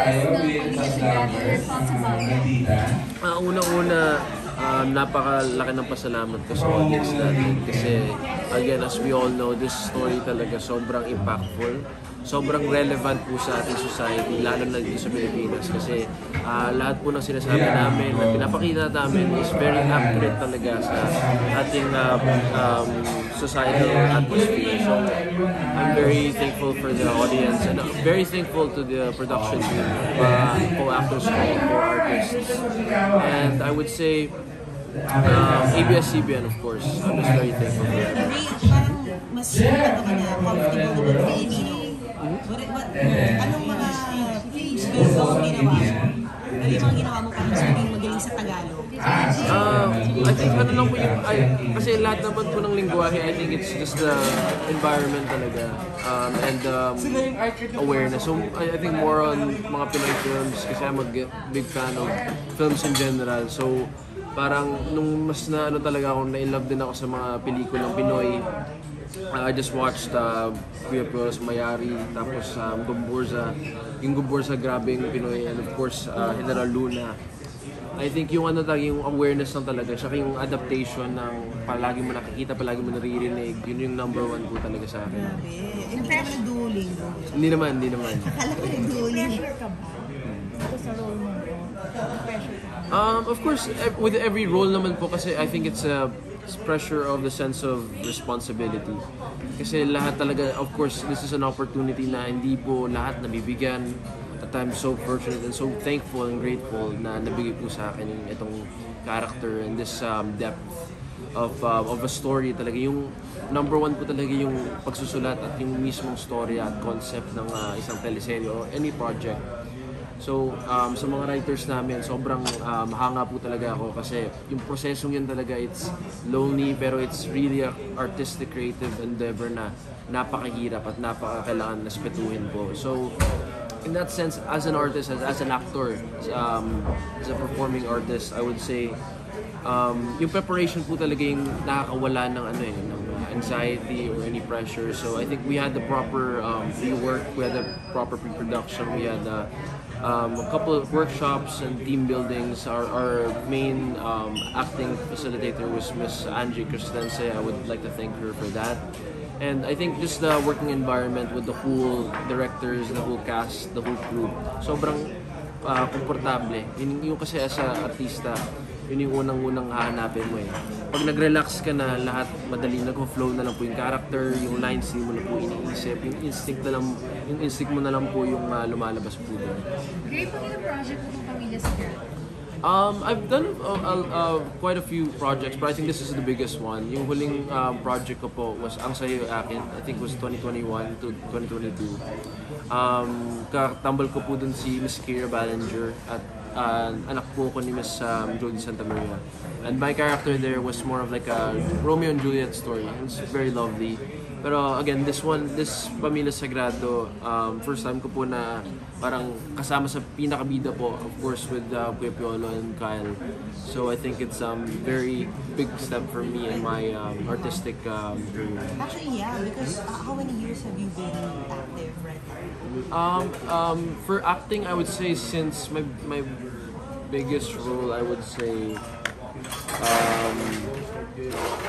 tayo with some mga tita. Ah, unang-una, um, napakalaki ng pasalamat ko sa audience natin kasi again, as we all know, this story talaga sobrang impactful. Sobrang relevant po sa ating society, lalo na dito sa Pilipinas kasi ah, lahat po ng sinasabi namin at pinapakita namin is very accurate talaga sa ating um, um, societal atmosphere. So, I'm very thankful for the audience and uh, very thankful to the production team, uh, co-actors, co-artists. And I would say, um, ABS-CBN of course, I'm just very thankful for that. Parang mas comfortable with Filipino. What, what, mga skills mo ginawa mo? Ano yung mga ginawa mo para maging magaling sa Tagalog? Um, I think ano lang po yung, I, kasi lahat naman po ng lingwahe, I think it's just the environment talaga um, and um, awareness. So I, I think more on mga Pinoy films kasi I'm a big fan of films in general. So parang nung mas na ano talaga ako, na-inlove din ako sa mga pelikulang Pinoy. Uh, I just watched uh, Kuya Pios Mayari, tapos um, Gumburza. Yung Gumburza, grabing Pinoy, and of course, uh, General Luna. I think yung ano talaga, yung awareness lang talaga, saka yung adaptation ng palagi mo nakikita, palagi mo naririnig, yun yung number one po talaga sa akin. Grabe. Hindi ka naman nag-dueling. no? Hindi naman, hindi naman. Akala ko nag-dueling. Pressure ka ba? Ito sa role mo ito. Pressure ka ba? Um, of course, with every role naman po kasi I think it's a pressure of the sense of responsibility. Kasi lahat talaga, of course, this is an opportunity na hindi po lahat nabibigyan. At I'm so fortunate and so thankful and grateful na nabigay po sa akin itong character and this um, depth of uh, of a story talaga yung number one po talaga yung pagsusulat at yung mismong story at concept ng uh, isang teleserye or any project So, um, sa mga writers namin, sobrang um, hanga po talaga ako kasi yung prosesong yun talaga, it's lonely pero it's really a artistic, creative endeavor na napakahirap at napakakailangan respetuhin po. So, in that sense, as an artist, as, as an actor, um, as a performing artist, I would say, um, yung preparation po talaga yung nakakawala ng ano eh, ng anxiety or any pressure. So I think we had the proper um, pre-work, we had the proper pre-production, we had uh, um, a couple of workshops and team buildings. Our, our main um, acting facilitator was Miss Angie Cristense. I would like to thank her for that. And I think just the working environment with the whole directors, the whole cast, the whole crew, sobrang uh, komportable. Yun yung kasi as a artista, yun yung unang-unang hahanapin mo eh. Pag nag-relax ka na, lahat madali nag-flow na lang po yung character, yung lines hindi mo na po iniisip, yung instinct na lang, yung instinct mo na lang po yung uh, lumalabas po doon. Great pag yung project mo ng Pamilya Secret. Um, I've done uh, uh, quite a few projects, but I think this is the biggest one. Yung huling um, project ko po was Ang Sayo Akin. I think was 2021 to 2022. Um, katambal ko po dun si Miss Kira Ballinger at uh, anak po ko ni Miss um, Jodie Santa Maria. And my character there was more of like a Romeo and Juliet story. It very lovely. Pero again, this one, this Pamilya Sagrado, um, first time ko po na parang kasama sa pinakabida po, of course, with uh, Piolo and Kyle. So I think it's um very big step for me in my um, artistic um, career. Actually, yeah, because uh, how many years have you been active right now? Um, um, for acting, I would say since my my biggest role, I would say um,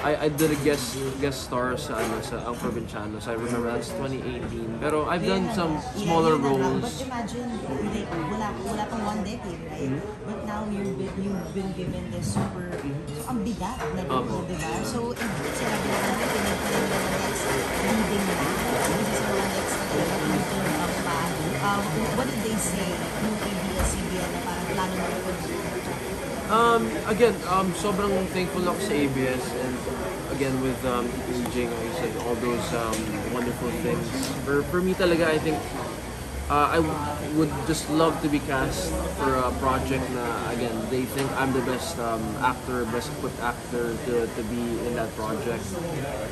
I, I did a guest guest star sa ano sa Ang Provinciano. So I remember that's 2018. Pero I've done some smaller roles. But imagine, hindi, wala, wala pang one decade, right? Mm-hmm. But now you've been, you've been given this super, so ang bigat na role, Opo. di ba? So, sinabi na na next leading na, this is the one that's leading ang pa. Um, what did they say nung ABS-CBN na parang plano na rin Um, again, um, sobrang thankful ako sa ABS and again with um, Jing, I said all those um, wonderful things. For, for me talaga, I think uh, I would just love to be cast for a project na again, they think I'm the best um, actor, best equipped actor to, to be in that project.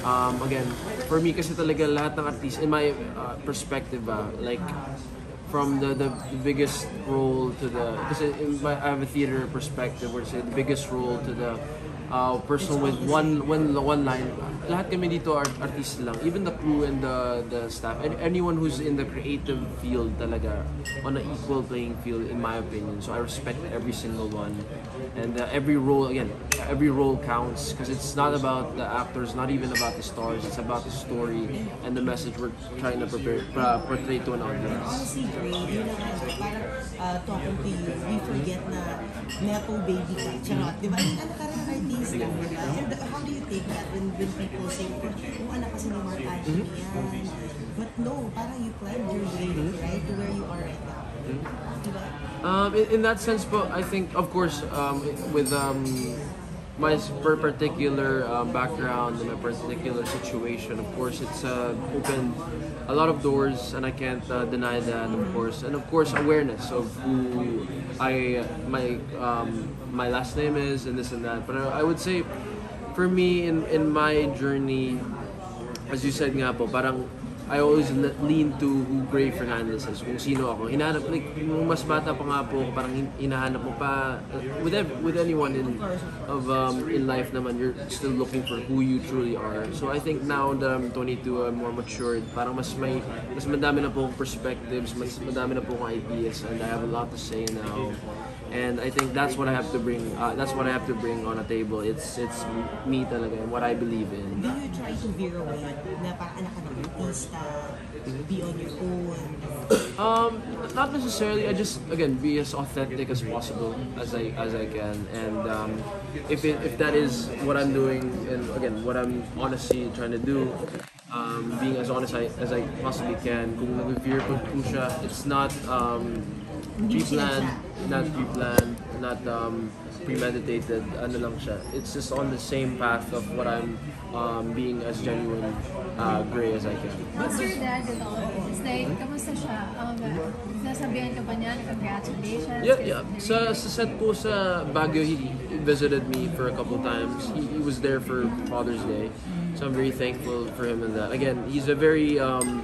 Um, again, for me kasi talaga lahat ng artist, in my uh, perspective, ah, like from the, the, biggest role to the my, I have a theater perspective where say the biggest role to the uh, person with one one one line. Lahat kami dito artist lang. Even the crew and the the staff and anyone who's in the creative field talaga on an equal playing field in my opinion. So I respect every single one. And uh, every role again, every role counts because it's not about the actors, not even about the stars. It's about the story and the message we're trying to prepare, uh, portray to an audience. Honestly, uh, talking to you, we forget na nepo baby ka. Charot, di ba? Ano artist lang. How do you take that when, when people say, oh, anak kasi ni Mark Anthony yan. But no, parang you climbed your way, right, to where you are right now. Di ba? Um, in, in that sense, po, I think, of course, um, with um, my particular um, background and my particular situation, of course, it's uh, opened a lot of doors, and I can't uh, deny that, of course. And of course, awareness of who I, my, um, my last name is, and this and that. But I, I would say, for me, in in my journey, as you said nga po, parang I always le- lean to who Gray Fernandez is, kung sino ako. Hinahanap, like, mas bata pa nga po, parang hin- hinahanap mo pa, uh, with, ev- with anyone in, of, um, in life naman, you're still looking for who you truly are. So I think now that I'm 22, I'm more matured, parang mas may, mas madami na po akong perspectives, mas madami na po akong ideas, and I have a lot to say now. And I think that's what I have to bring. Uh, that's what I have to bring on a table. It's it's me talaga and what I believe in. Do you try to veer away na parang anak artista, be on your own? Um, not necessarily. I just again be as authentic as possible as I as I can, and um, if it, if that is what I'm doing, and again what I'm honestly trying to do, um, being as honest I, as I possibly can. Kung nag-veer po siya, it's not um, pre-planned, not pre-planned, not um, premeditated. Ano lang siya. It's just on the same path of what I'm um, being as genuine, uh, gray as I can. How's your dad with all this? Like, kamusta siya? Um, nasabihan ka ba niya na congratulations? Yeah, yeah. Sa, sa set po sa Baguio, he visited me for a couple of times. He, he was there for Father's Day. So I'm very thankful for him in that. Again, he's a very um,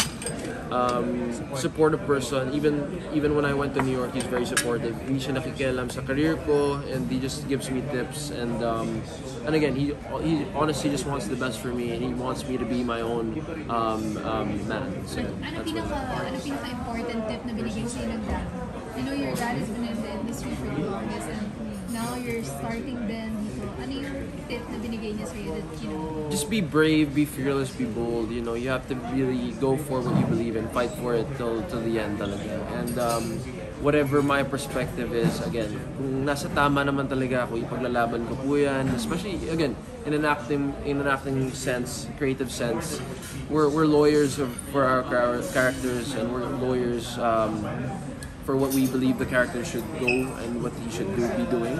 um, supportive person. Even even when I went to New York, he's very supportive. Hindi siya nakikialam sa career ko and he just gives me tips and um, and again, he he honestly just wants the best for me and he wants me to be my own um, um, man. So Ano pinaka, ano pinaka important tip na binigay sa'yo ng dad? I know your dad has been in the industry for the longest and now you're starting then dito. Ano yung tip na binigay niya sa'yo that, you know, just be brave, be fearless, be bold. You know, you have to really go for what you believe and fight for it till till the end talaga. And um, whatever my perspective is, again, kung nasa tama naman talaga ako, ipaglalaban ko po yan. Especially, again, in an acting, in an acting sense, creative sense, we're, we're lawyers of, for our char- characters and we're lawyers um, for what we believe the character should go and what he should do, be doing.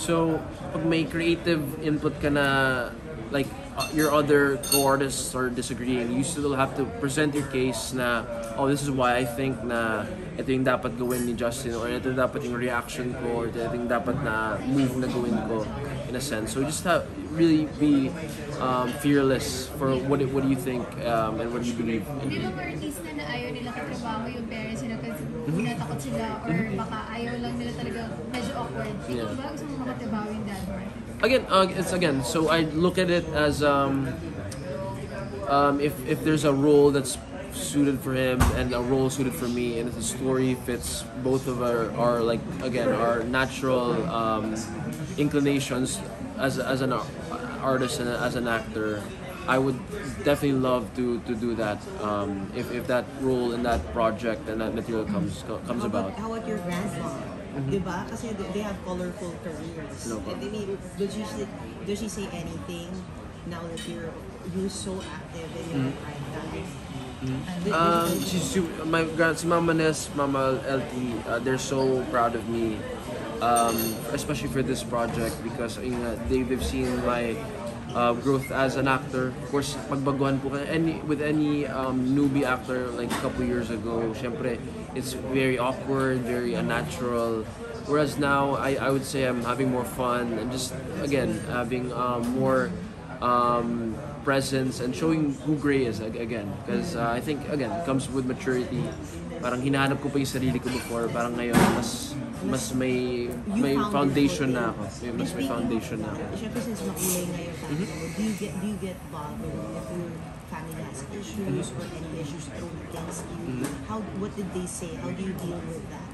So, pag may creative input ka na, like, uh, your other co-artists are disagreeing, you still have to present your case na, oh, this is why I think na ito yung dapat gawin ni Justin or ito dapat yung reaction ko or ito yung dapat na move na gawin ko in a sense. So just have, really be um, fearless for what what do you think um, and what do you believe in. Di ba mga artista na ayaw nila katrabaho yung parents nila Mm-hmm. sila or baka ayaw lang nila talaga medyo awkward. Ikaw Yeah. ba gusto mo makatrabaho yung dad mo? again uh, it's again so i look at it as um, um, if, if there's a role that's suited for him and a role suited for me and if the story fits both of our, our like again our natural um, inclinations as, as an artist and as an actor I would definitely love to, to do that um, if, if that role in that project and that material comes comes How about. about, how about your grandma? Diba? Kasi they, have colorful careers. No and they need, does she, does she say anything now that you're, you're so active in your prime time? And they- Um, she's su- my grand, si Mama Ness, Mama LT, uh, they're so proud of me, um, especially for this project because yun nga, they, they've seen my uh, growth as an actor. Of course, pagbaguhan po ka- any with any um, newbie actor like a couple years ago, syempre, it's very awkward, very unnatural. Whereas now, I, I would say I'm having more fun and just again having um, more um, presence and showing who Gray is ag- again. Because uh, I think, again, it comes with maturity. Parang hinahanap ko pa yung sarili ko before. Parang ngayon, mas mas may may found foundation na ako. May, mas may foundation na ako. Siyempre, since makulay na yung family, Mm-hmm. do you get do you get bothered if your family has issues or any issues thrown against you? Mm-hmm. How what did they say? How do you deal with that?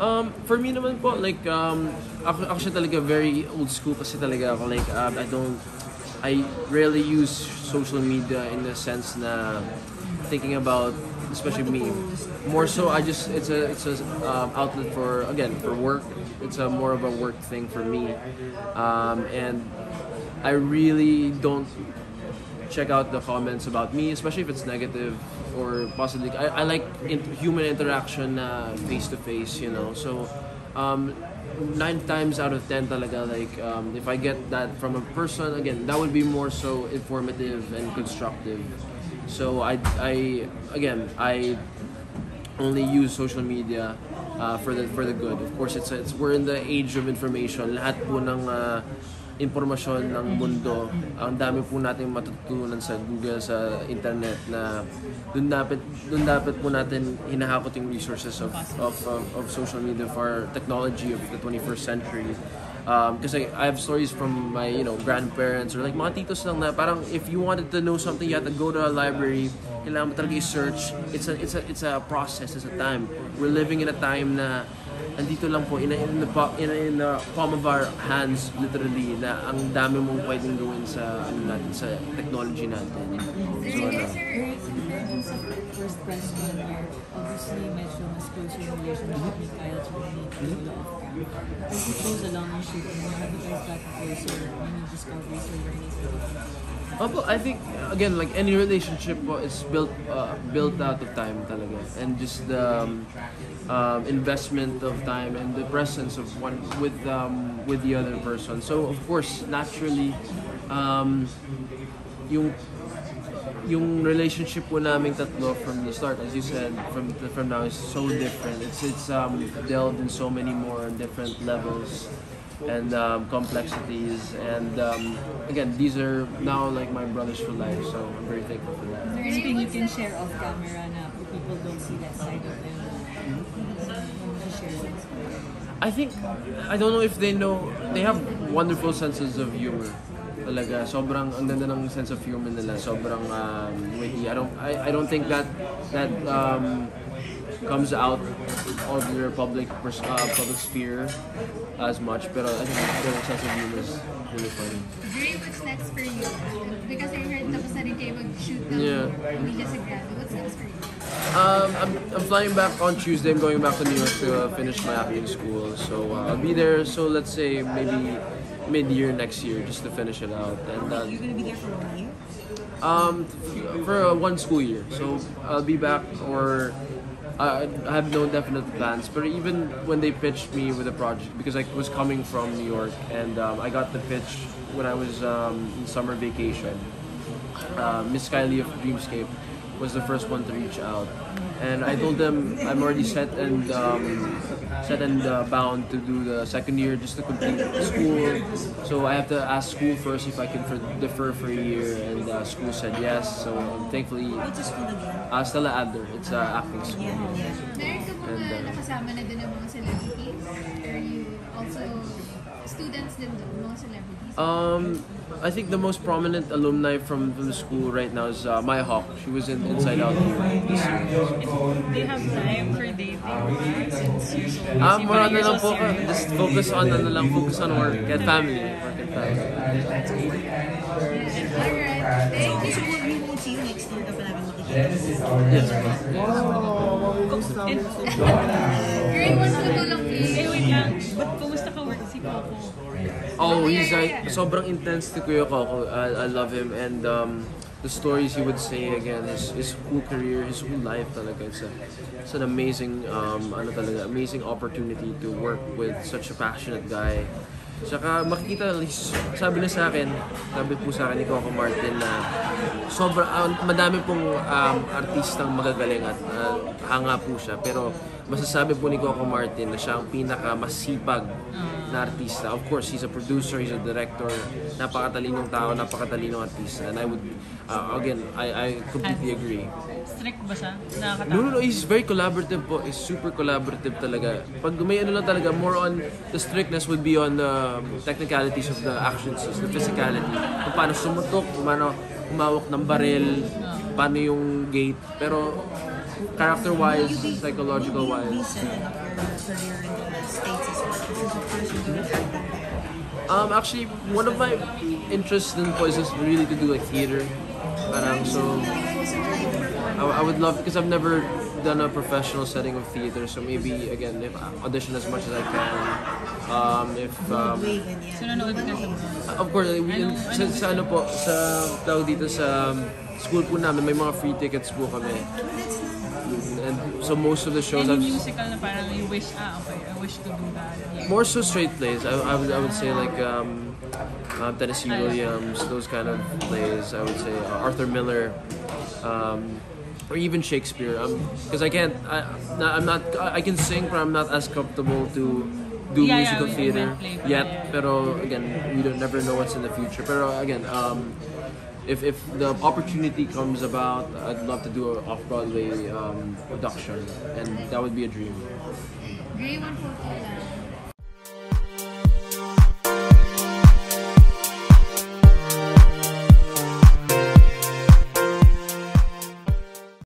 Um, for me naman po, like, um, ako, ako siya talaga very old school kasi talaga ako, like, um, I don't, I rarely use social media in the sense na thinking about, especially me, more so, I just, it's a, it's a um, outlet for, again, for work, it's a more of a work thing for me, um, and I really don't check out the comments about me, especially if it's negative or possibly. I, I like in, human interaction face to face, you know. So um, nine times out of ten, talaga like um, if I get that from a person, again, that would be more so informative and constructive. So I, I again, I only use social media uh, for the for the good. Of course, it's it's we're in the age of information. Lahat po ng uh, impormasyon ng mundo, ang dami po natin matutunan sa Google, sa internet na doon dapat doon dapat po natin hinahakot yung resources of of, of, of social media for technology of the 21st century. Um, kasi I have stories from my, you know, grandparents or like mga titos lang na parang if you wanted to know something, you had to go to a library, kailangan mo talaga i-search. It's a, it's a, it's a process, it's a time. We're living in a time na andito lang po, in, a, in, the, in, a, in the palm of our hands, literally, na ang dami mong pwedeng gawin sa, ano natin, sa technology natin. So, ano, sa first question obviously medyo mas close yung relationship ni Kyle to ni Goes along you? Any discoveries or? Opo, I think again like any relationship is built uh, built out of time talaga and just the um, um, investment of time and the presence of one with um, with the other person. So of course, naturally um, yung yung relationship po naming tatlo from the start, as you said, from from now is so different. It's it's um, delved in so many more different levels and um, complexities. And um, again, these are now like my brothers for life. So I'm very thankful for that. Is there anything you can share off camera na people don't see that side of them? na share things? I think I don't know if they know they have wonderful senses of humor. Talaga, sobrang ang ganda ng sense of humor nila. Sobrang um, witty. I don't I, I don't think that that um, comes out of your public pers- uh, public sphere as much. Pero I think their sense of humor is really funny. Dre, what's next for you? Because I heard tapos na rin kayo mag-shoot ng Yeah. Media. What's next for you? Um, I'm, I'm flying back on Tuesday. I'm going back to New York to uh, finish my acting school. So uh, I'll be there. So let's say maybe mid-year next year, just to finish it out. And uh, You're gonna be there for one year? um, for uh, one school year. So I'll be back, or uh, I have no definite plans. But even when they pitched me with a project, because I was coming from New York, and um, I got the pitch when I was um, in summer vacation. Uh, Miss Kylie of Dreamscape was the first one to reach out, and I told them I'm already set and um, set and uh, bound to do the second year just to complete school. So I have to ask school first if I can for, defer for a year, and uh, school said yes. So thankfully, school again? uh, Stella Adler, it's uh, acting school. Yeah, yeah. Meron ka And, mga uh, nakasama na din ng mga celebrities? Or you also students din doon, mga celebrities? Um, I think the most prominent alumni from, from the school right now is uh, Maya Hawk. She was in Inside Out this year. Do have time for dating since you're so busy? Ah, more but on na lang so po, just focus on ano lang, focus on work and family. Work and family. Alright, thank you! so we we won't see you next year ka pa namin makikita. Yes. Grade 1 po to lang Eh, please. wait lang. Ba't kumusta ka work si Coco? Oh, he's like, sobrang intense to Kuya Coco. I, I love him and um, the stories he would say again, his, his whole career, his whole life talaga. It's, a, it's an amazing, um, ano talaga, amazing opportunity to work with such a passionate guy. Saka makikita, sabi na sa akin, sabi po sa akin ni Coco Martin na sobra, ah, madami pong um, artistang magagaling at ah, hanga po siya. Pero masasabi po ni Coco Martin na siya ang pinaka masipag na artista. Of course, he's a producer, he's a director, napakatalinong tao, napakatalinong artista. And I would, uh, again, I, I completely agree. Strict ba siya? Nakakatakot? No, no, no, he's very collaborative po. He's super collaborative talaga. Pag may ano lang talaga, more on the strictness would be on the technicalities of the action scenes, the physicality. Kung paano sumutok, kung paano humawak ng baril, paano yung gate. Pero character-wise, psychological-wise, Um, actually, one of my interests in po is really to do like theater. Parang so, I, I would love because I've never done a professional setting of theater. So maybe again, if I audition as much as I can. Um, if um, of course, we, sa, sa ano po, sa tawag dito sa school po namin, may mga free tickets po kami. So most of the shows Any I've musical na parang you wish, ah, okay, I wish to do that. Yeah. more so straight plays. I, I would I would say like um, uh, Tennessee Williams, those kind of plays. I would say uh, Arthur Miller, um, or even Shakespeare. Because I can't. I I'm not. I can sing, but I'm not as comfortable to do Yeah, yeah, musical we theater play, yet. yeah. Pero again, we don't never know what's in the future. Pero again. Um, if, if the opportunity comes about, I'd love to do an off-Broadway um, production, and that would be a dream.